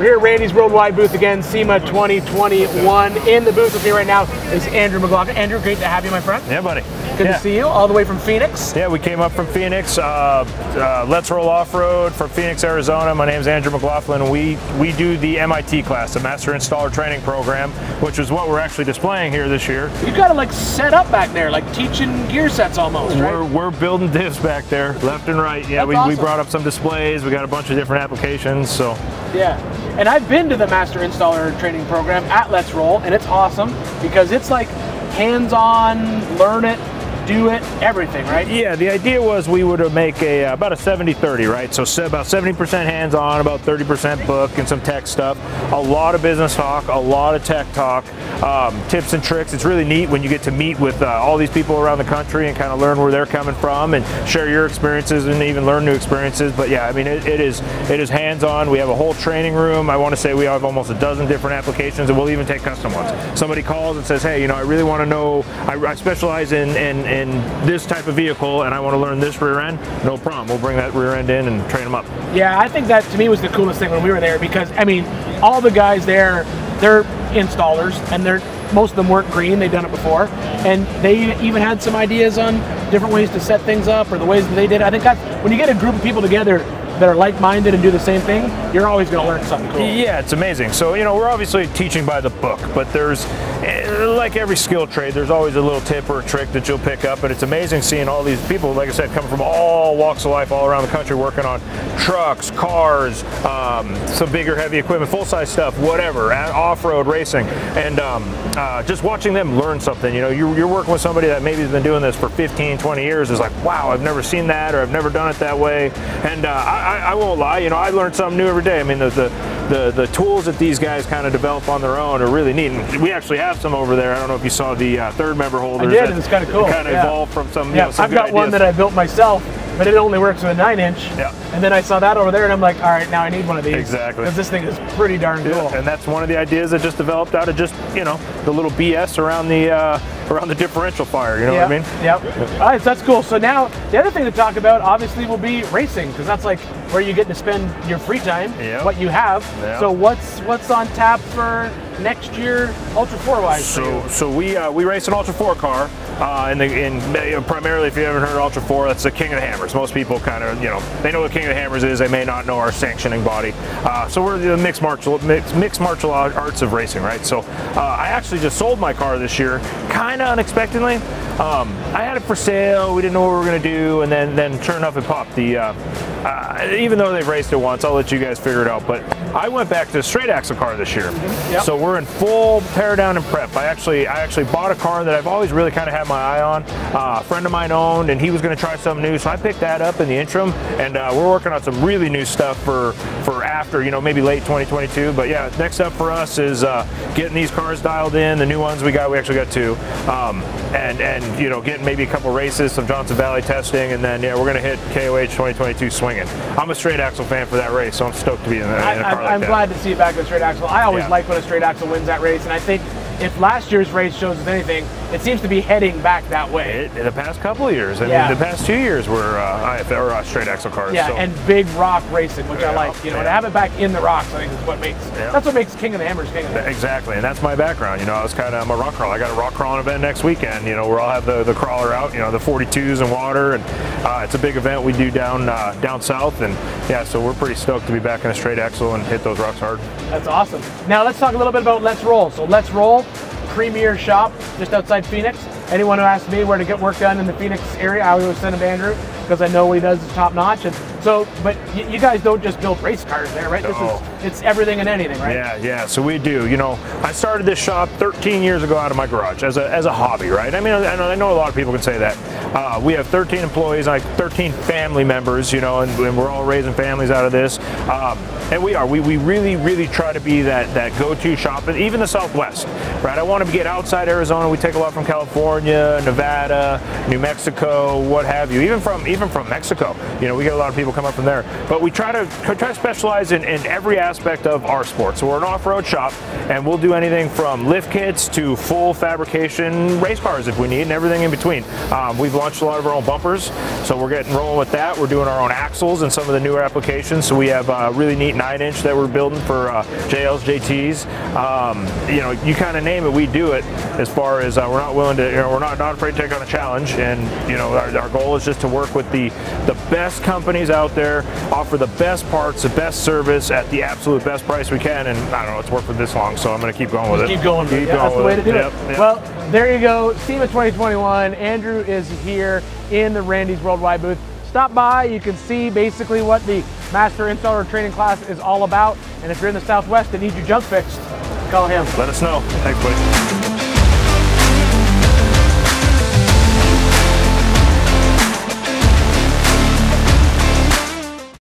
We're here at Randy's Worldwide booth again, SEMA 2021. In the booth with me right now is Andrew McLaughlin. Andrew, great to have you, my friend. Yeah, buddy. Good yeah. to see you, all the way from Phoenix. Yeah, we came up from Phoenix. Uh, uh, LetzRoll Offroad from Phoenix, Arizona. My name is Andrew McLaughlin. We we do the MIT class, the Master Installer Training Program, which is what we're actually displaying here this year. You got it like set up back there, like teaching gear sets almost, right? We're, we're building diffs back there, left and right. Yeah, we, awesome. we brought up some displays. We got a bunch of different applications. So Yeah. And I've been to the Master Installer Training Program at Let's Roll, and it's awesome because it's like hands-on, learn it, do it, everything, right? Yeah, the idea was we would make a uh, about a 70-30, right? So about 70% hands-on, about 30% book and some tech stuff. A lot of business talk, a lot of tech talk, um, tips and tricks. It's really neat when you get to meet with uh, all these people around the country and kind of learn where they're coming from and share your experiences and even learn new experiences. But yeah, I mean, it, it is it is hands-on. We have a whole training room. I want to say we have almost a dozen different applications, and we'll even take custom ones. Somebody calls and says, "Hey, you know, I really want to know. I, I specialize in, in in this type of vehicle, and I want to learn this rear end." No problem. We'll bring that rear end in and train them up. Yeah, I think that to me was the coolest thing when we were there because I mean, all the guys there, they're installers and they're most of them weren't green, they'd done it before. And they even had some ideas on different ways to set things up or the ways that they did. I think that's when you get a group of people together that are like-minded and do the same thing, you're always going to learn something cool. Yeah, it's amazing. So, you know, we're obviously teaching by the book, but there's, like every skill trade, there's always a little tip or a trick that you'll pick up. And it's amazing seeing all these people, like I said, coming from all walks of life all around the country working on trucks, cars, um, some bigger, heavy equipment, full size stuff, whatever, off road racing. And um, uh, just watching them learn something. You know, you're, you're working with somebody that maybe has been doing this for 15, 20 years, is like, wow, I've never seen that or I've never done it that way. And uh, I, I, I won't lie, you know, I learn something new every day. I mean, the, the, the, the tools that these guys kind of develop on their own are really neat. And we actually have some over there. I don't know if you saw the uh, third member holders. I did, it's kind of cool. Kind of yeah. evolved from some, you Yeah, know, some I've got one that I built myself, but it only works with a nine inch. Yeah. And then I saw that over there and I'm like, all right, now I need one of these. Exactly. Because this thing is pretty darn cool. Yeah, and that's one of the ideas that just developed out of just you know the little BS around the uh, around the differential fire. You know Yep, what I mean? Yep. All right, so that's cool. So now the other thing to talk about, obviously, will be racing because that's like where you get to spend your free time, Yep. what you have. Yep. So what's what's on tap for next year, Ultra Four wise? So, so we uh, we race an Ultra 4 car, uh, and, the, and primarily, if you haven't heard Ultra 4, that's the King of the Hammers. Most people kind of, you know, they know what King of the Hammers is. They may not know our sanctioning body. Uh, so we're the mixed martial mixed, mixed martial arts of racing, right? So uh, I actually just sold my car this year, kind of unexpectedly. Um, I had it for sale. We didn't know what we were going to do, and then then sure enough, it popped. The uh, even though they've raced it once, I'll let you guys figure it out. But I went back to a straight axle car this year. Yep. So we're in full tear down and prep. I actually I actually bought a car that I've always really kind of had my eye on. Uh, a friend of mine owned, and he was going to try something new, so I picked that up in the interim, and uh, we're working on some really new stuff for for after you know maybe late 2022. But yeah, next up for us is uh, getting these cars dialed in. The new ones we got, we actually got two, um, and and you know getting maybe a couple races, some Johnson Valley testing, and then yeah, we're going to hit KOH 2022 swinging. I'm a straight axle fan for that race, so I'm stoked to be in, a- in a I, car I'm, like I'm that. glad to see it back in straight axle. I always Yeah. like when a straight axle wins that race, and I think if last year's race shows us anything, it seems to be heading back that way. It, in the past couple of years, I Yeah. mean, the past two years were uh, IF or uh, straight axle cars. Yeah, so. and big rock racing, which I like. You know, to yeah. have it back in the rocks, I think is what makes Yeah. that's what makes King of the Hammers King of the Hammers. Exactly, and that's my background. You know, I was kind of I'm a rock crawler. I got a rock crawling event next weekend. You know, where I'll have the, the crawler out. You know, the 42s and water, and uh, it's a big event we do down uh, down south. And yeah, so we're pretty stoked to be back in a straight axle and hit those rocks hard. That's awesome. Now let's talk a little bit about LetzRoll. So LetzRoll, premier shop just outside Phoenix. Anyone who asks me where to get work done in the Phoenix area, I always send them to Andrew because I know what he does is top notch. And so, but you guys don't just build race cars there, right? This is it's everything and anything, right? Yeah, yeah. So we do. You know, I started this shop 13 years ago out of my garage as a, as a hobby, right? I mean, I know, I know a lot of people can say that. Uh, we have 13 employees, like 13 family members, you know, and, and we're all raising families out of this. Um, and we are. We, we really, really try to be that, that go-to shop, and even the Southwest, right? I want to get outside Arizona. We take a lot from California, Nevada, New Mexico, what have you. Even from even from Mexico, you know, we get a lot of people come up from there. But we try to try to specialize in, in every aspect of our sport. So we're an off-road shop, and we'll do anything from lift kits to full fabrication race cars if we need, and everything in between. Um, we've launched a lot of our own bumpers, so we're getting rolling with that. We're doing our own axles and some of the newer applications. So we have a really neat nine inch that we're building for uh, JLs, JTs. Um, you know, you kind of name it, we do it. As far as uh, we're not willing to, you know, we're not, not afraid to take on a challenge, and you know, our, our goal is just to work with the the best companies out there, offer the best parts, the best service at the absolute best price we can. And I don't know, it's worked for this long, so I'm going to keep going with Just it. keep going. with it. Keep Yeah, that's the going way to do it. it. Yep, yep. Well, there you go. SEMA 2021. Andrew is here in the Randy's Worldwide booth. Stop by. You can see basically what the Master Installer Training class is all about. And if you're in the Southwest and need your junk fixed, call him. Let us know. Thanks, buddy.